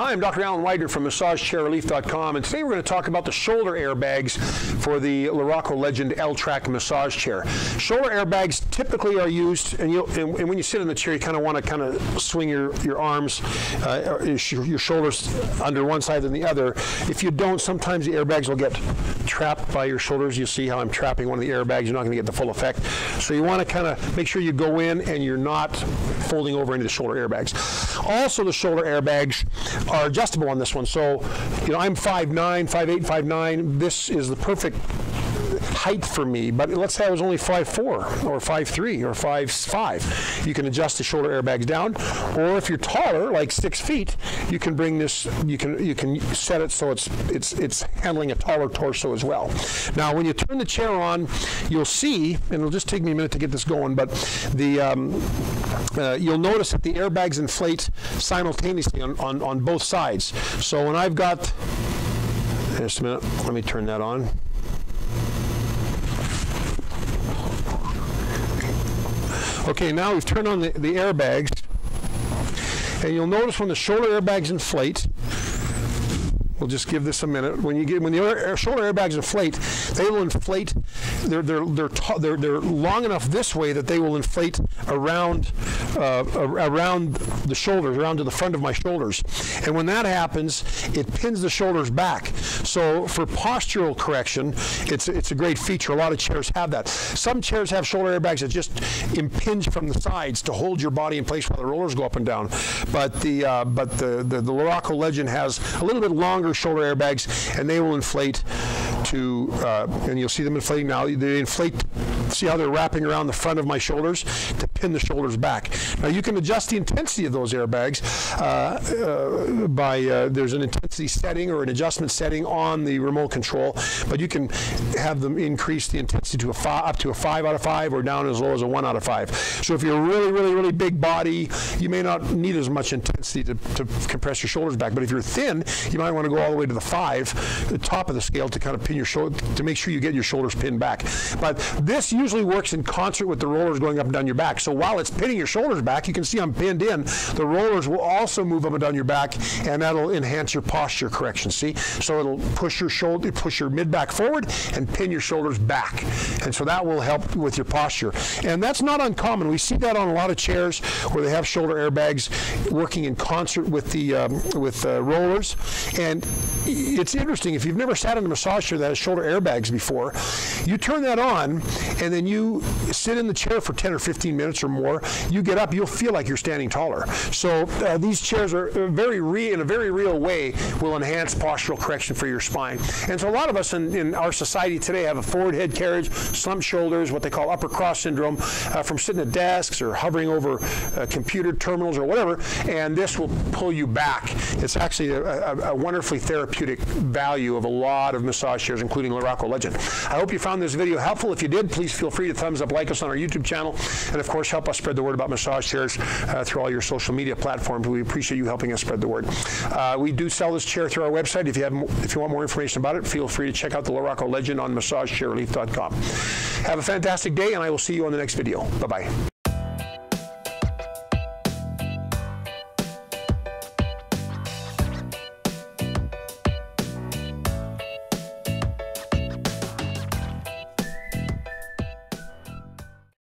Hi, I'm Dr. Alan Weidner from MassageChairRelief.com, and today we're going to talk about the shoulder airbags for the Luraco Legend L-Track massage chair. Shoulder airbags typically are used, and, and, and when you sit in the chair, you kind of want to kind of swing your, your arms, uh, your shoulders under one side than the other. If you don't, sometimes the airbags will get trapped by your shoulders. You see how I'm trapping one of the airbags. You're not going to get the full effect. So you want to kind of make sure you go in and you're not folding over into the shoulder airbags. Also, the shoulder airbags are adjustable on this one. So, you know, I'm 5'9", 5'8", 5'9". This is the perfect height for me, but let's say I was only 5'4", or 5'3", or 5'5". You can adjust the shoulder airbags down, or if you're taller, like six feet, you can bring this, you can you can set it so it's it's it's handling a taller torso as well. Now, when you turn the chair on, you'll see, and it'll just take me a minute to get this going, but the um, uh, you'll notice that the airbags inflate simultaneously on, on, on both sides. So when I've got, just a minute, let me turn that on. Okay, now we've turned on the, the airbags, and you'll notice when the shoulder airbags inflate, We'll just give this a minute. When you get when the air, shoulder airbags inflate, they will inflate. They're they're they're, they're they're long enough this way that they will inflate around uh, around the shoulders, around to the front of my shoulders. And when that happens, it pins the shoulders back. So for postural correction, it's it's a great feature. A lot of chairs have that. Some chairs have shoulder airbags that just impinge from the sides to hold your body in place while the rollers go up and down. But the uh, but the the, the Luraco Legend has a little bit longer shoulder airbags, and they will inflate to, uh, and you'll see them inflating now. They inflate, see how they're wrapping around the front of my shoulders to pin the shoulders back. Now you can adjust the intensity of those airbags uh, uh, by, uh, there's an intensity setting or an adjustment setting on the remote control, but you can have them increase the intensity to a five, up to a five out of five or down as low as a one out of five. So if you're really, really, really big body, you may not need as much intensity to, to compress your shoulders back, but if you're thin, you might want to go all the way to the five, the top of the scale to kind of pin your to make sure you get your shoulders pinned back. But this usually works in concert with the rollers going up and down your back. So while it's pinning your shoulders back, you can see I'm pinned in, the rollers will also move up and down your back, and that'll enhance your posture correction, see? So it'll push your shoulder, push your mid back forward and pin your shoulders back. And so that will help with your posture. And that's not uncommon. We see that on a lot of chairs where they have shoulder airbags working in concert with the um, with uh, rollers. And it's interesting, if you've never sat in a massage chair that has shoulder airbags before, you turn that on and then you sit in the chair for 10 or 15 minutes or more, you get up, you'll feel like you're standing taller. So uh, these chairs are very re in a very real way will enhance postural correction for your spine. And so a lot of us in, in our society today have a forward head carriage, slumped shoulders, what they call upper cross syndrome, uh, from sitting at desks or hovering over uh, computer terminals or whatever, and this will pull you back. It's actually a, a, a wonderfully therapeutic value of a lot of massage chairs, including Luraco Legend. I hope you found this video helpful. If you did, please feel free to thumbs up, like us on our YouTube channel, and of course, help us spread the word about massage chairs uh, through all your social media platforms. We appreciate you helping us spread the word. Uh, we do sell this chair through our website. If you have, if you want more information about it, feel free to check out the Luraco Legend on MassageChairRelief.com. Have a fantastic day, and I will see you on the next video. Bye bye.